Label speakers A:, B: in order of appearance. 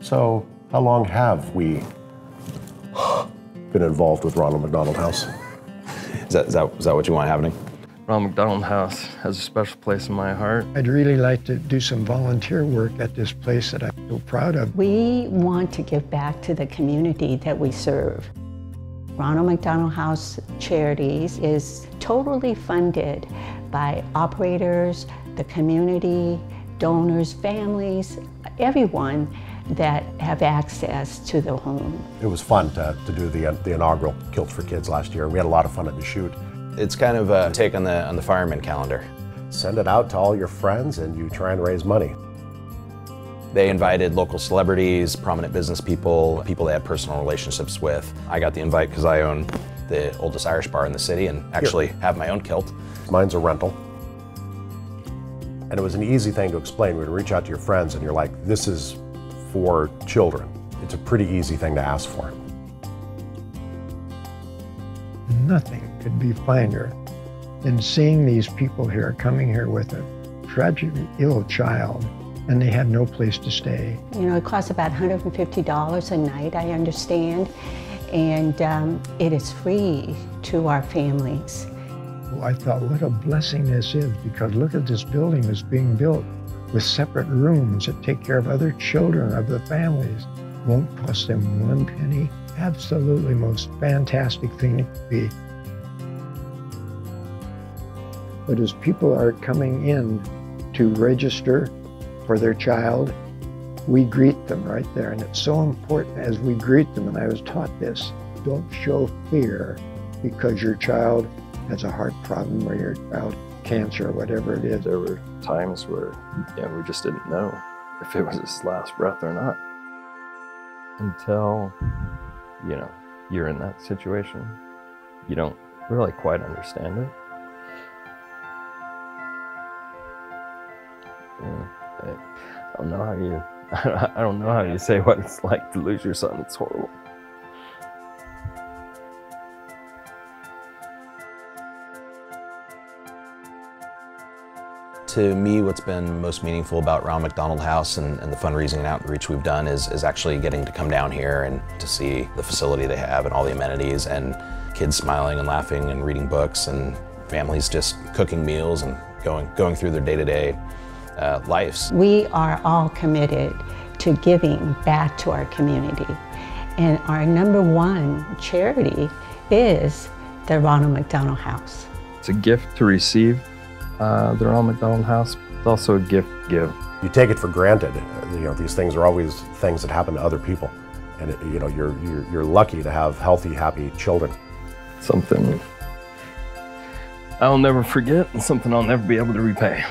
A: So, how long have we been involved with Ronald McDonald House?
B: Is that, is that, is that what you want happening?
C: Ronald McDonald House has a special place in my heart.
D: I'd really like to do some volunteer work at this place that I'm so proud of.
E: We want to give back to the community that we serve. Ronald McDonald House Charities is totally funded by operators, the community, donors, families, everyone that have access to the home.
A: It was fun to, to do the, the inaugural Kilts for Kids last year. We had a lot of fun at the shoot.
B: It's kind of a take on the, on the fireman calendar.
A: Send it out to all your friends and you try and raise money.
B: They invited local celebrities, prominent business people, people they had personal relationships with. I got the invite because I own the oldest Irish bar in the city and actually have my own kilt.
A: Mine's a rental. And it was an easy thing to explain. We'd reach out to your friends and you're like, this is for children. It's a pretty easy thing to ask for.
D: Nothing could be finer than seeing these people here coming here with a tragically ill child and they have no place to stay.
E: You know, it costs about $150 a night, I understand, and um, it is free to our families.
D: Well, I thought, what a blessing this is because look at this building that's being built with separate rooms that take care of other children of the families. Won't cost them one penny. Absolutely most fantastic thing it could be. But as people are coming in to register for their child, we greet them right there. And it's so important as we greet them, and I was taught this, don't show fear because your child has a heart problem or your child cancer or whatever it is.
C: There were times where know, we just didn't know if it was his last breath or not. Until, you know, you're in that situation, you don't really quite understand it. Yeah, I don't know how you, I don't know how you say what it's like to lose your son. It's horrible.
B: To me, what's been most meaningful about Ronald McDonald House and, and, the fundraising and outreach we've done is, is actually getting to come down here and to see the facility they have and all the amenities and kids smiling and laughing and reading books and families just cooking meals and going, going through their day-to-day uh, lives.
E: We are all committed to giving back to our community. And our number one charity is the Ronald McDonald House.
C: It's a gift to receive uh, the Ronald McDonald House. It's also a gift give.
A: You take it for granted. You know, these things are always things that happen to other people. And, it, you know, you're, you're, you're lucky to have healthy, happy children.
C: Something I'll never forget and something I'll never be able to repay.